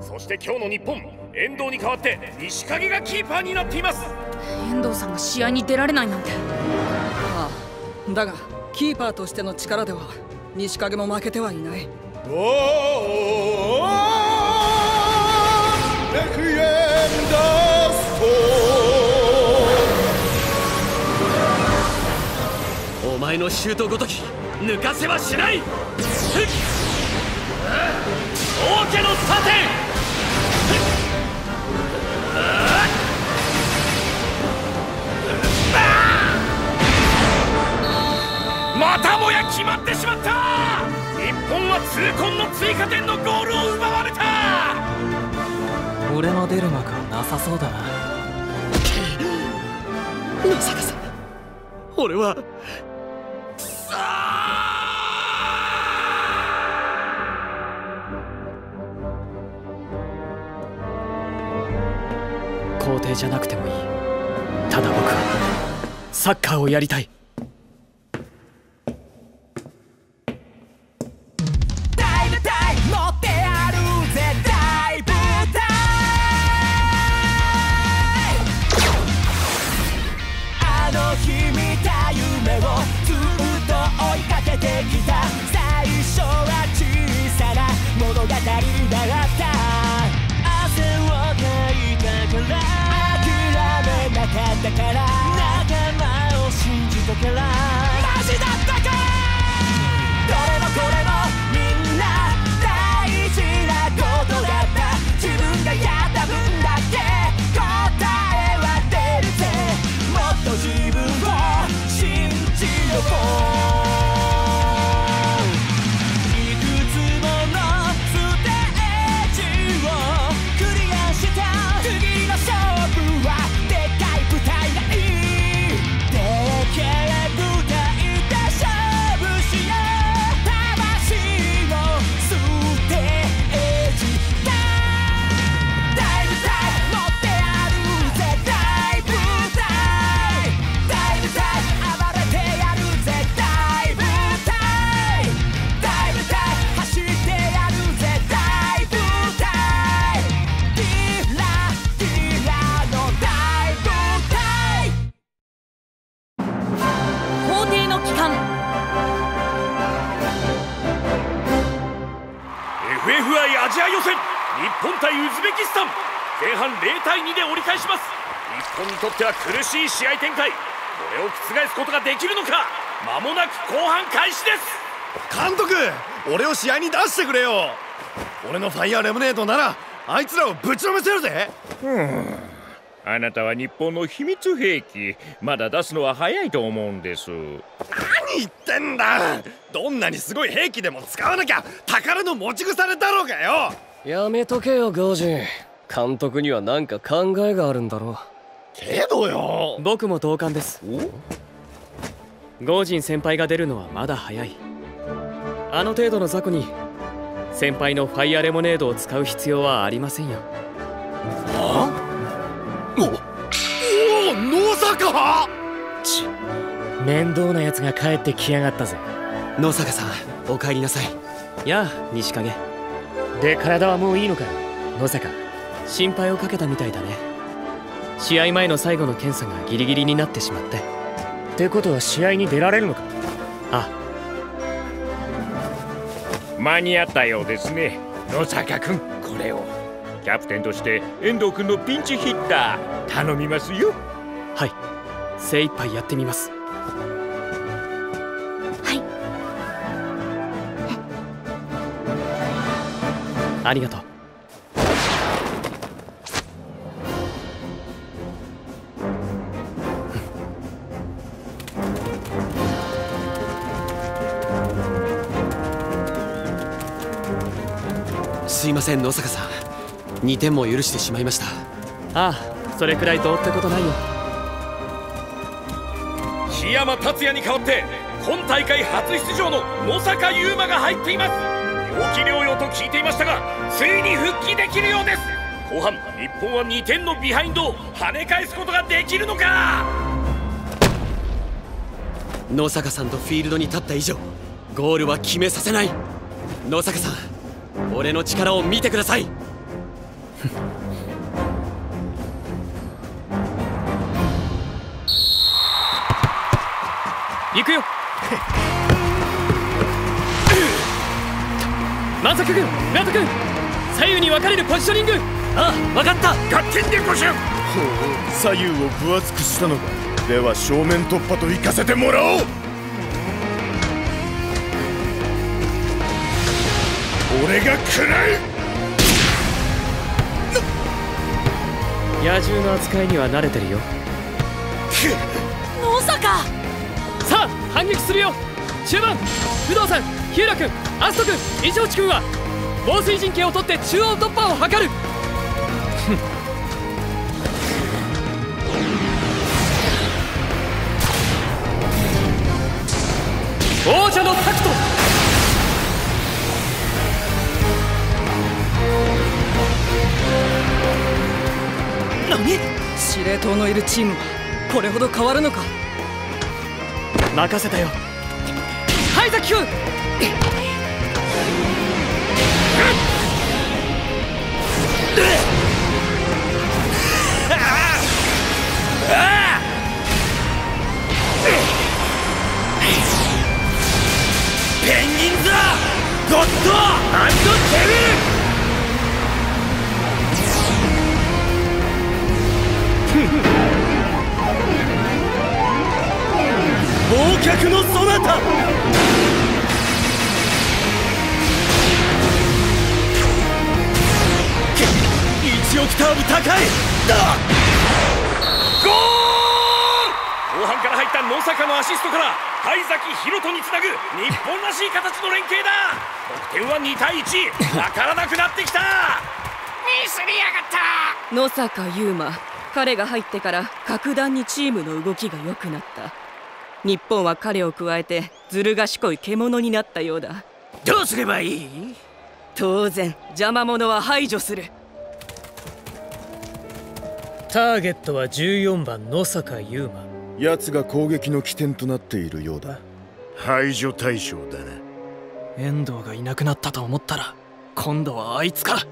そして今日の日本遠藤に代わって西影がキーパーになっています。遠藤さんが試合に出られないなんて。ああだがキーパーとしての力では西影も負けてはいない。おおレクイエムダストお前のシュートごとき抜かせはしない。王家の盾またもや決まってしまった。日本は痛恨の追加点のゴールを奪われた。俺の出る幕はなさそうだな。野坂さん俺は皇帝じゃなくてもいい。ただ僕はサッカーをやりたい。ってはれを覆すことができるのか？間もなく後半開始です。監督俺を試合に出してくれよ。俺のファイヤーレモネードならあいつらをぶちのめせるぜ。うん。あなたは日本の秘密兵器まだ出すのは早いと思うんです。何言ってんだ。どんなにすごい兵器でも使わなきゃ宝の持ち腐れだろうがよ。やめとけよゴージン監督には何か考えがあるんだろうけどよ。僕も同感です。ゴージン先輩が出るのはまだ早い。あの程度の雑魚に先輩のファイアレモネードを使う必要はありませんよ。はお？お？野坂？ち面倒な奴が帰ってきやがったぜ。野坂さんお帰りなさい。やあ西影。で体はもういいのか野坂心配をかけたみたいだね試合前の最後の検査がギリギリになってしまって。ってことは試合に出られるのか？あ。間に合ったようですね。野坂君これを。キャプテンとして遠藤君のピンチヒッター。頼みますよ。はい。精一杯やってみます。はい。ありがとうすいません野坂さん。2点も許してしまいました。ああそれくらいどうってことないよ。檜山達也に代わって今大会初出場の野坂優馬が入っています。病気療養と聞いていましたがついに復帰できるようです。後半日本は2点のビハインドを跳ね返すことができるのか？野坂さんとフィールドに立った以上ゴールは決めさせない。野坂さん俺の力を見てください。行くよ。満足君ガト君左右に分かれるポジショニング。ああ分かった。ガッテンでごしゅん左右を分厚くしたのか。では正面突破と行かせてもらおう俺が食らう。野獣の扱いには慣れてるよ。野坂さあ反撃するよ。中盤。不動さん日浦君。アスト君。石内君は。防水陣形を取って中央突破を図る。王者のタクト何？司令塔のいるチームはこれほど変わるのか？任せたよ。はいザキ君ペンギンザ！ゴッド！アンドデビル忘却のそなた。1オクターブ高い。ゴール。後半から入った野坂のアシストから灰崎宏斗につなぐ日本らしい形の連携だ。得点は2対1わからなくなってきた。ミスりやがった。野坂優馬彼が入ってから格段にチームの動きが良くなった日本は彼を加えてずる賢い獣になったようだ。どうすればいい？当然邪魔者は排除する。ターゲットは14番野坂優馬。奴が攻撃の起点となっているようだ。排除対象だな。遠藤がいなくなったと思ったら今度はあいつか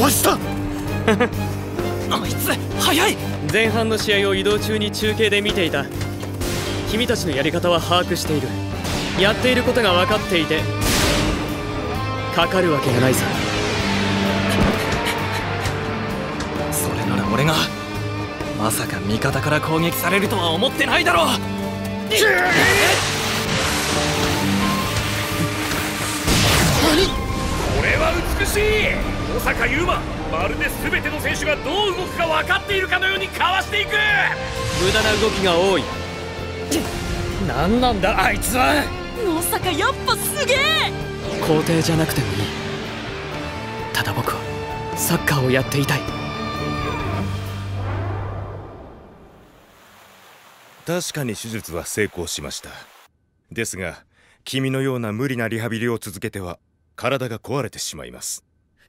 わした。あいつ早い。前半の試合を移動中に中継で見ていた。君たちのやり方は把握している。やっていることが分かっていて。かかるわけがないさ それなら俺がまさか味方から攻撃されるとは思ってないだろう。これは美しい野坂優馬。まるで全ての選手がどう動くか分かっているかのようにかわしていく。無駄な動きが多い。何なんだあいつは。野坂やっぱすげえ。肯定じゃなくてもいい。ただ僕はサッカーをやっていたい。確かに手術は成功しました。ですが君のような無理なリハビリを続けては体が壊れてしまいます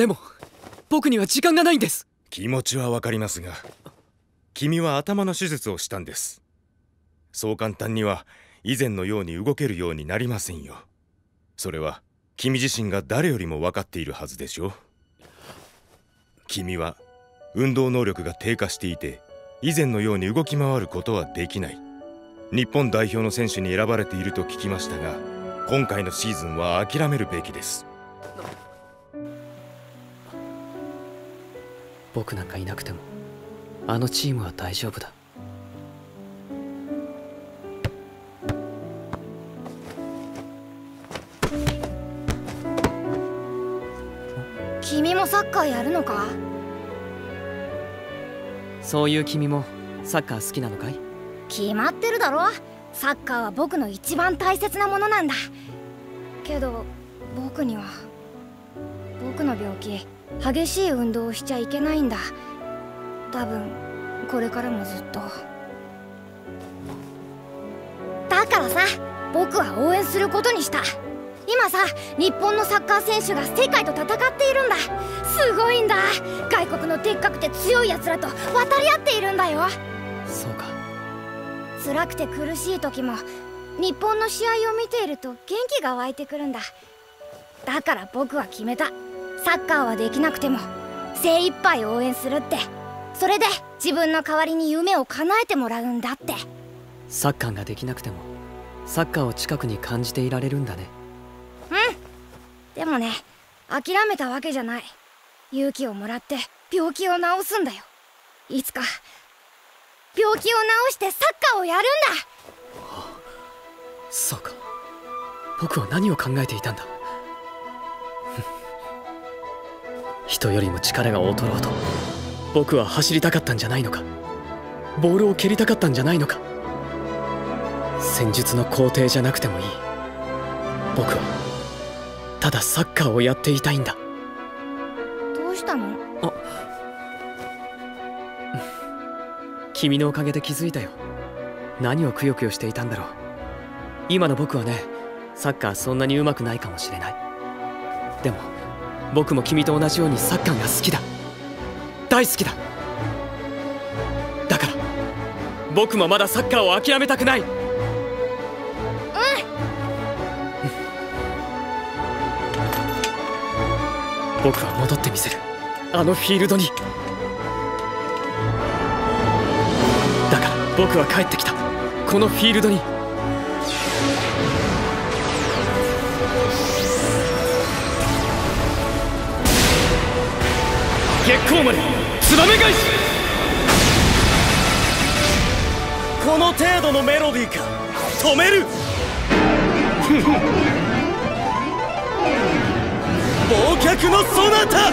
でも僕には時間がないんです。気持ちはわかりますが君は頭の手術をしたんです。そう簡単には以前のように動けるようになりませんよ。それは君自身が誰よりも分かっているはずでしょ君は運動能力が低下していて以前のように動き回ることはできない。日本代表の選手に選ばれていると聞きましたが今回のシーズンは諦めるべきです。僕なんかいなくてもあのチームは大丈夫だ。君もサッカーやるのか？そういう君もサッカー好きなのかい？決まってるだろ。サッカーは僕の一番大切なものなんだ。けど僕には僕の病気激しい運動をしちゃいけないんだ。多分これからもずっと。だからさ僕は応援することにした。今さ日本のサッカー選手が世界と戦っているんだ。すごいんだ。外国のでっかくて強いやつらと渡り合っているんだよ。そうか。辛くて苦しい時も日本の試合を見ていると元気が湧いてくるんだ。だから僕は決めたサッカーはできなくても精一杯応援するってそれで自分の代わりに夢を叶えてもらうんだって。サッカーができなくてもサッカーを近くに感じていられるんだね。うん。でもね諦めたわけじゃない。勇気をもらって病気を治すんだよ。いつか病気を治してサッカーをやるんだ。そうか。僕は何を考えていたんだ？人よりも力が劣ろうと。僕は走りたかったんじゃないのか。ボールを蹴りたかったんじゃないのか。戦術の工程じゃなくてもいい。僕はただサッカーをやっていたいんだ。どうしたの？君のおかげで気づいたよ。何をくよくよしていたんだろう。今の僕はねサッカーそんなに上手くないかもしれない。でも僕も君と同じようにサッカーが好きだ。大好きだ。だから僕もまだサッカーを諦めたくない。僕は戻ってみせる。あのフィールドに。だから僕は帰ってきた。このフィールドに。月光までツバメ返し。この程度のメロディーか。止める。忘却のソナタ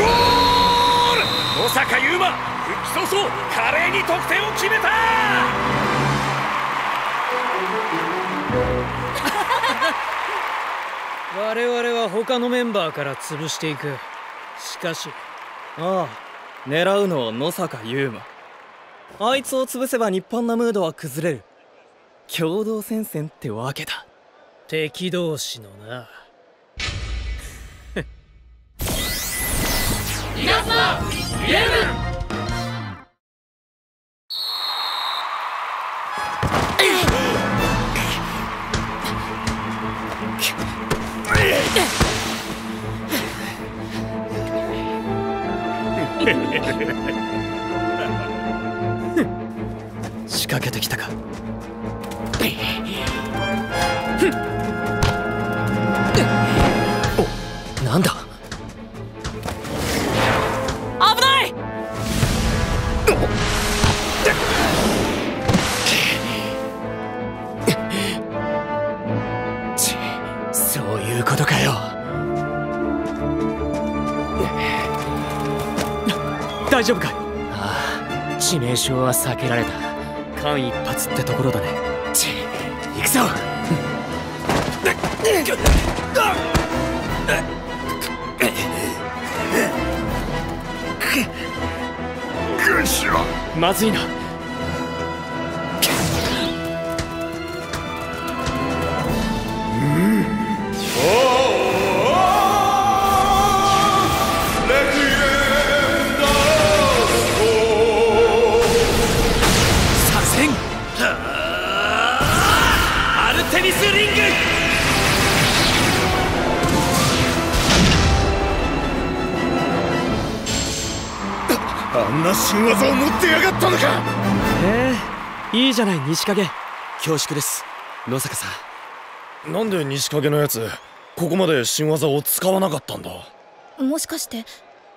ゴール。野坂優馬復帰早々華麗に得点を決めた。我々は他のメンバーから潰していく。しかし。ああ狙うのは野坂優馬。あいつを潰せば日本のムードは崩れる。共同戦線ってわけだ。敵同士のな。稲妻ゲーム仕掛けてきたか。大丈夫かああ致命傷は避けられた。間一髪ってところだね。ち行くぞ。まずいなミスリング。あんな新技を持ってやがったのか。ええいいじゃない西影。恐縮です。野坂さん。なんで西影のやつここまで新技を使わなかったんだ？もしかして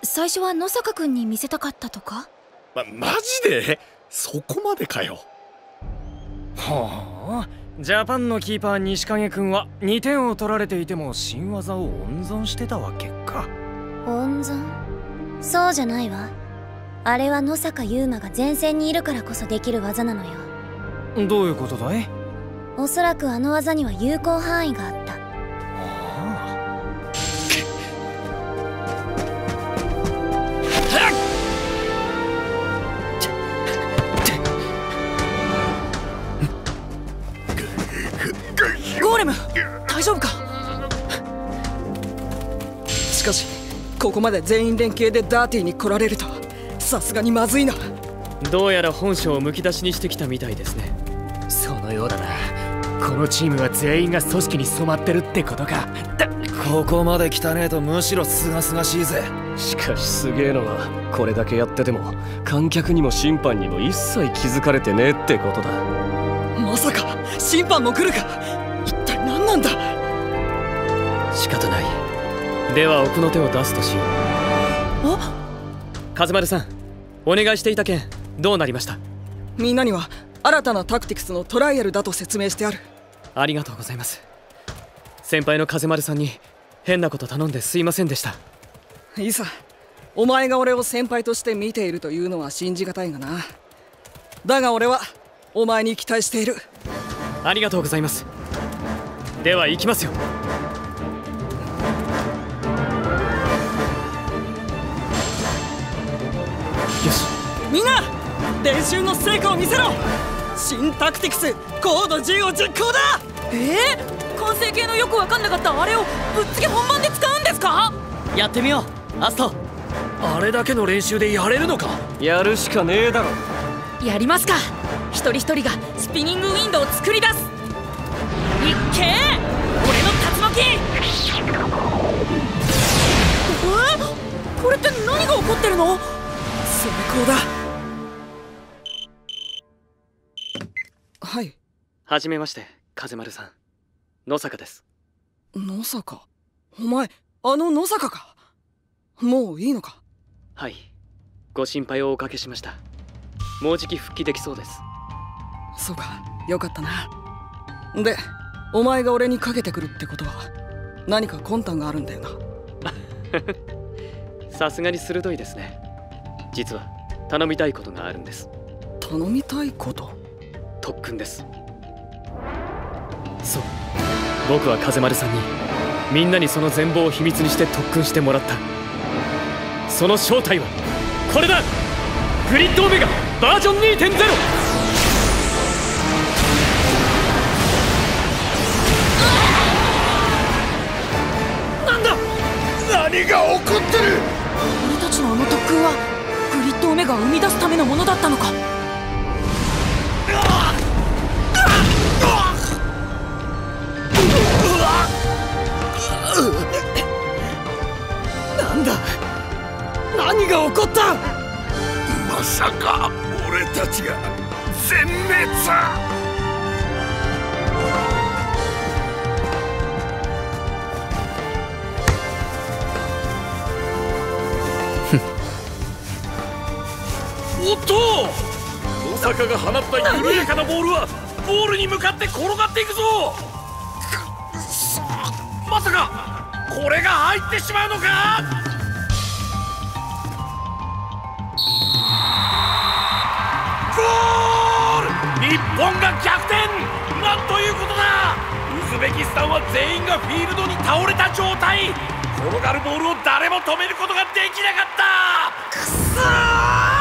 最初は野坂君に見せたかったとか？ま、マジで？そこまでかよ。はあジャパンのキーパー西影君は2点を取られていても新技を温存してたわけか。温存？そうじゃないわ。あれは野坂優馬が前線にいるからこそできる技なのよ。どういうことだい？おそらくあの技には有効範囲があったここまで全員連携でダーティーに来られるとさすがにまずいな。どうやら本性をむき出しにしてきたみたいですね。そのようだな。このチームは全員が組織に染まってるってことか。ここまで来たねえとむしろすがすがしいぜ。しかしすげえのはこれだけやってても観客にも審判にも一切気づかれてねえってことだ。まさか審判も来るか。一体何なんだ。仕方ないでは奥の手を出すとしよう。あ？風丸さんお願いしていた件どうなりました？みんなには新たなタクティクスのトライアルだと説明してある。ありがとうございます。先輩の風丸さんに変なこと頼んですいませんでした。いいさお前が俺を先輩として見ているというのは信じがたいがな。だが俺はお前に期待している。ありがとうございます。では行きますよし。みんな練習の成果を見せろ。新タクティクスコード10を実行だ。えー、完成形のよく分かんなかったあれをぶっつけ本番で使うんですか？やってみよう。アスト。あれだけの練習でやれるのか？やるしかねえだろ。やりますか。一人一人がスピニングウィンドウを作り出す。いっけー。俺の竜巻。えこれって何が起こってるの？成功だ。はい。はじめまして風丸さん。野坂です。野坂？お前あの野坂か？もういいのか？はい。ご心配をおかけしました。もうじき復帰できそうです。そうか。よかったな。でお前が俺にかけてくるってことは何か魂胆があるんだよな。さすがに鋭いですね実は頼みたいことがあるんです。頼みたいこと？特訓です。そう。僕は風丸さんにみんなにその全貌を秘密にして特訓してもらった。その正体はこれだ！グリッドオメガバージョン2.0なんだ！何が起こってる？俺たちのあの特訓はグリッドオメガを生み出すためのものだったのか。なんだ？何が起こった？まさか俺たちが大阪が放った緩やかなボールはボールに向かって転がっていくぞ。まさかこれが入ってしまうのか。ゴール！日本が逆転！なんということだ！ウズベキスタンは全員がフィールドに倒れた状態。転がるボールを誰も止めることができなかった。くそー！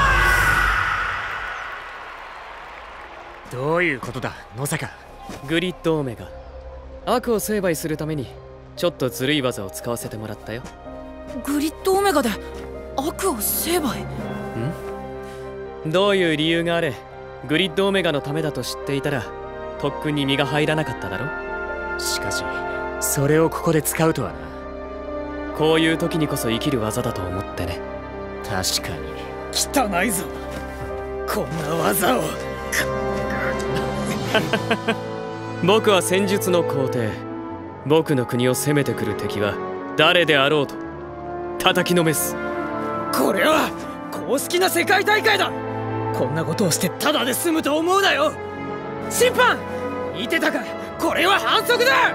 どういうことだ野坂？グリッドオメガ。悪を成敗するためにちょっとずるい技を使わせてもらったよ。グリッドオメガで悪を成敗？どういう理由があれグリッドオメガのためだと知っていたら特訓に身が入らなかっただろしかしそれをここで使うとはな。こういう時にこそ生きる技だと思ってね。確かに。汚いぞ。こんな技を 僕は戦術の皇帝僕の国を攻めてくる敵は誰であろうと叩きのめす。これは公式な世界大会だ。こんなことをしてただで済むと思うなよ。審判見てたか。これは反則だ。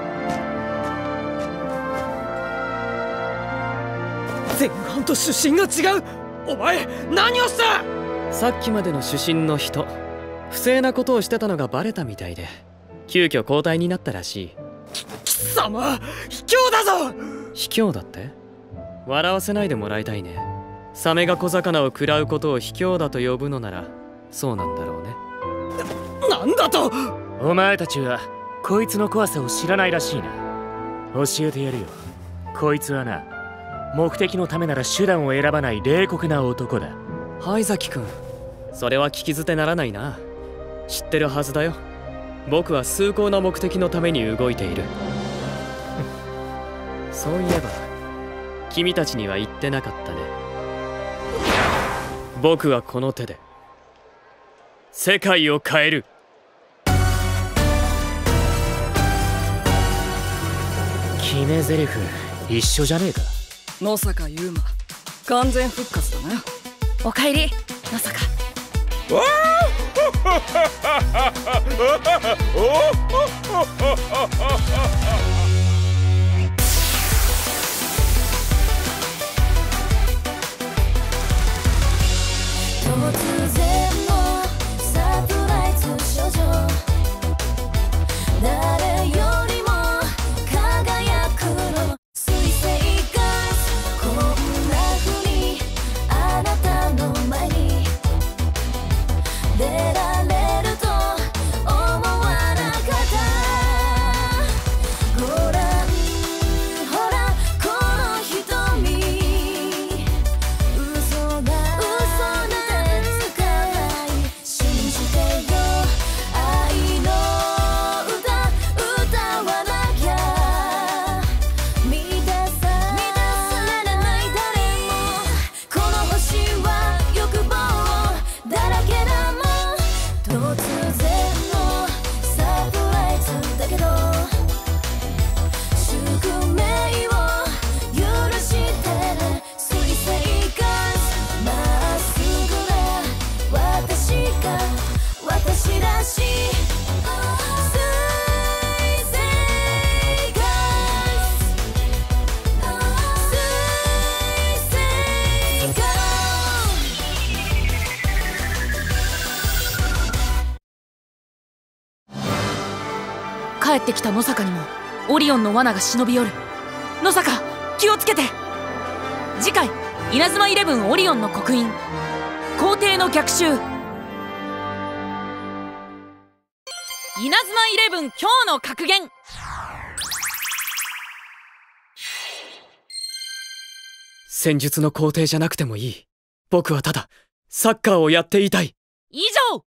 前半と主審が違う。お前何をした。さっきまでの主審の人不正なことをしてたのがバレたみたいで急遽交代になったらしい。貴様卑怯だぞ！卑怯だって？笑わせないでもらいたいね。サメが小魚を食らうことを卑怯だと呼ぶのならそうなんだろうね。なんだと！お前たちはこいつの怖さを知らないらしいな。教えてやるよ。こいつはな目的のためなら手段を選ばない冷酷な男だ。灰崎君それは聞き捨てならないな知ってるはずだよ。僕は崇高な目的のために動いている。そういえば君たちには言ってなかったね。僕はこの手で世界を変える。決め台詞一緒じゃねえか。野坂優馬。完全復活だな。おかえり野坂。わ突然のサプライズ症状。誰ってきた野坂にもオリオンの罠が忍び寄る。野坂気をつけて。次回「稲妻イレブンオリオンの刻印。皇帝の逆襲」稲妻イレブン今日の格言。戦術の皇帝じゃなくてもいい。僕はただサッカーをやっていたい。以上